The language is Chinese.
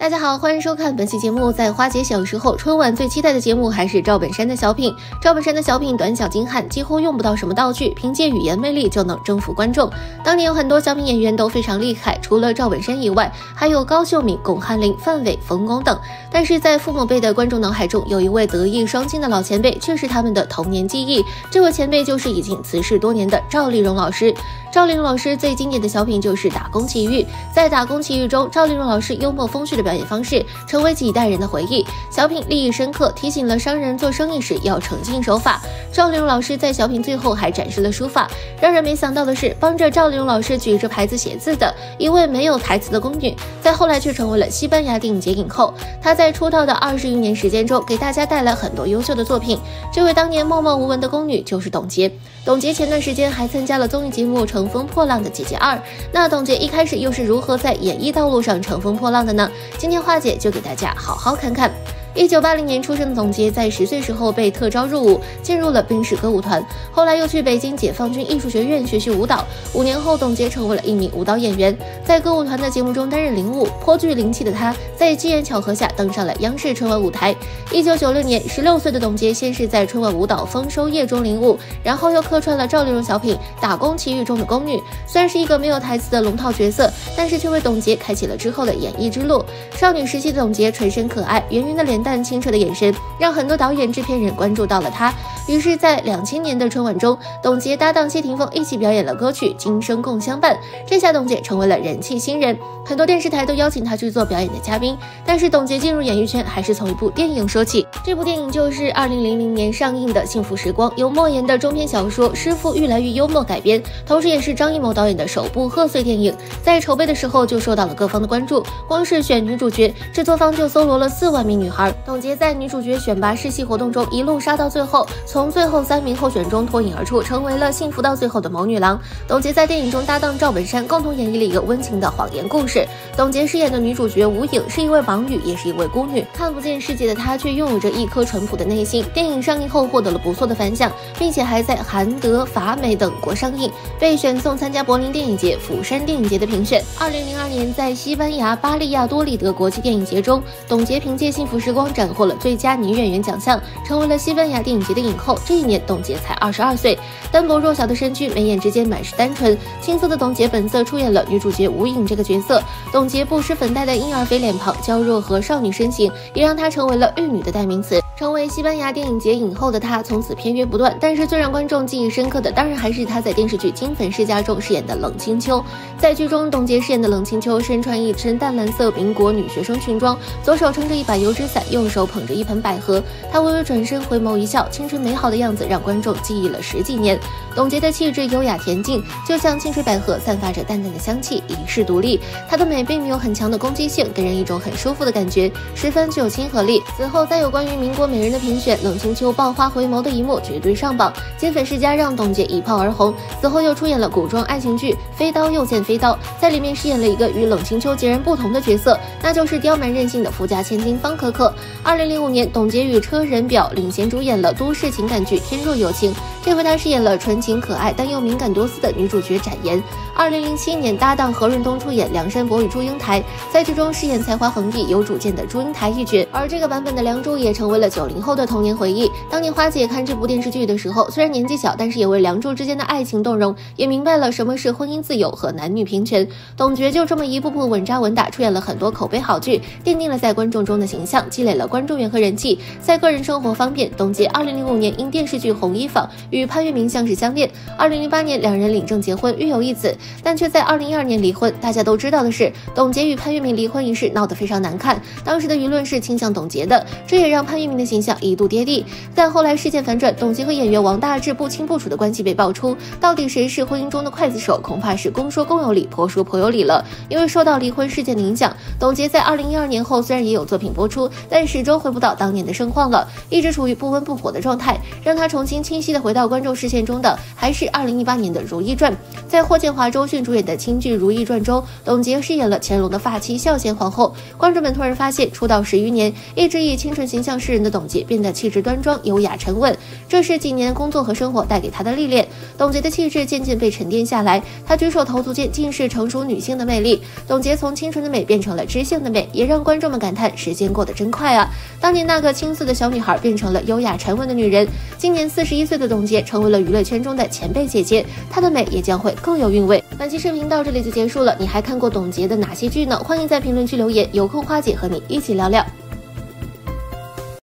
大家好，欢迎收看本期节目。在花姐小时候，春晚最期待的节目还是赵本山的小品。赵本山的小品短小精悍，几乎用不到什么道具，凭借语言魅力就能征服观众。当年有很多小品演员都非常厉害，除了赵本山以外，还有高秀敏、巩汉林、范伟、冯巩等。但是在父母辈的观众脑海中，有一位德艺双馨的老前辈，却是他们的童年记忆。这位前辈就是已经辞世多年的赵丽蓉老师。赵丽蓉老师最经典的小品就是《打工奇遇》。在《打工奇遇》中，赵丽蓉老师幽默风趣的表演方式，成为几代人的回忆。小品立意深刻，提醒了商人做生意时要诚信守法。赵丽蓉老师在小品最后还展示了书法。让人没想到的是，帮着赵丽蓉老师举着牌子写字的一位没有台词的宫女，在后来却成为了西班牙电影节影后。她在出道的二十余年时间中，给大家带来很多优秀的作品。这位当年默默无闻的宫女就是董洁。董洁前段时间还参加了综艺节目《乘风破浪的姐姐二》。那董洁一开始又是如何在演艺道路上乘风破浪的呢？今天花姐就给大家好好看看。一九八零年出生的董洁，在十岁时候被特招入伍，进入了兵士歌舞团，后来又去北京解放军艺术学院学习舞蹈。五年后，董洁成为了一名舞蹈演员，在歌舞团的节目中担任领舞。颇具灵气的她，在机缘巧合下登上了央视春晚舞台。一九九六年，十六岁的董洁先是在春晚舞蹈《丰收夜》中领舞，然后又客串了赵丽蓉小品《打工奇遇》中的宫女。虽然是一个没有台词的龙套角色，但是却为董洁开启了之后的演艺之路。少女时期的董洁纯真可爱，圆圆的脸淡清澈的眼神让很多导演、制片人关注到了他。于是，在两千年的春晚中，董洁搭档谢霆锋一起表演了歌曲《今生共相伴》。这下，董洁成为了人气新人，很多电视台都邀请她去做表演的嘉宾。但是，董洁进入演艺圈还是从一部电影说起。这部电影就是二零零零年上映的《幸福时光》，由莫言的中篇小说《师傅愈来愈幽默》改编，同时也是张艺谋导演的首部贺岁电影。在筹备的时候就受到了各方的关注，光是选女主角，制作方就搜罗了四万名女孩。董洁在女主角选拔试戏活动中一路杀到最后，从从最后三名候选中脱颖而出，成为了幸福到最后的谋女郎。董洁在电影中搭档赵本山，共同演绎了一个温情的谎言故事。董洁饰演的女主角吴颖是一位盲女，也是一位孤女，看不见世界的她却拥有着一颗淳朴的内心。电影上映后获得了不错的反响，并且还在韩、德、法、美等国上映，被选送参加柏林电影节、釜山电影节的评选。二零零二年，在西班牙巴利亚多利德国际电影节中，董洁凭借《幸福时光》。斩获了最佳女演员奖项，成为了西班牙电影节的影后。后这一年，董洁才二十二岁，单薄弱小的身躯，眉眼之间满是单纯。青涩的董洁本色出演了女主角吴颖这个角色。董洁不施粉黛的婴儿肥脸庞、娇弱和少女身形，也让她成为了玉女的代名词。成为西班牙电影节影后的她，从此片约不断。但是最让观众记忆深刻的，当然还是她在电视剧《金粉世家》中饰演的冷清秋。在剧中，董洁饰演的冷清秋身穿一身淡蓝色民国女学生裙装，左手撑着一把油纸伞，右手捧着一盆百合。她微微转身，回眸一笑，青春美好好的样子让观众记忆了十几年。董洁的气质优雅恬静，就像清水百合，散发着淡淡的香气，遗世独立。她的美并没有很强的攻击性，给人一种很舒服的感觉，十分具有亲和力。此后再有关于民国。美人的评选，冷清秋爆花回眸的一幕绝对上榜。金粉世家让董洁一炮而红，此后又出演了古装爱情剧《飞刀又见飞刀》，在里面饰演了一个与冷清秋截然不同的角色，那就是刁蛮任性的富家千金方可可。二零零五年，董洁与车仁表领衔主演了都市情感剧《天若有情》，这回她饰演了纯情可爱但又敏感多思的女主角展颜。二零零七年，搭档何润东出演《梁山伯与祝英台》，在剧中饰演才华横溢、有主见的祝英台一角，而这个版本的梁祝也成为了。九零后的童年回忆，当年花姐看这部电视剧的时候，虽然年纪小，但是也为梁祝之间的爱情动容，也明白了什么是婚姻自由和男女平权。董洁就这么一步步稳扎稳打，出演了很多口碑好剧，奠定了在观众中的形象，积累了观众缘和人气。在个人生活方面，董洁二零零五年因电视剧《红衣坊》与潘粤明相识相恋，二零零八年两人领证结婚，育有一子，但却在二零一二年离婚。大家都知道的是，董洁与潘粤明离婚一事闹得非常难看，当时的舆论是倾向董洁的，这也让潘粤明的。形象一度跌地，但后来事件反转，董洁和演员王大治不清不楚的关系被爆出，到底谁是婚姻中的刽子手？恐怕是公说公有理，婆说婆有理了。因为受到离婚事件的影响，董洁在二零一二年后虽然也有作品播出，但始终回不到当年的盛况了，一直处于不温不火的状态。让她重新清晰的回到观众视线中的，还是2018年的《如懿传》。在霍建华、周迅主演的轻剧《如懿传》中，董洁饰演了乾隆的发妻孝贤皇后。观众们突然发现，出道十余年，一直以清纯形象示人的董洁，变得气质端庄、优雅沉稳。这是几年工作和生活带给她的历练。董洁的气质渐渐被沉淀下来，她举手投足间尽是成熟女性的魅力。董洁从清纯的美变成了知性的美，也让观众们感叹时间过得真快啊！当年那个青涩的小女孩变成了优雅沉稳的女人，今年四十一岁的董洁成为了娱乐圈中的前辈姐姐，她的美也将会更有韵味。本期视频到这里就结束了，你还看过董洁的哪些剧呢？欢迎在评论区留言，有空花姐和你一起聊聊。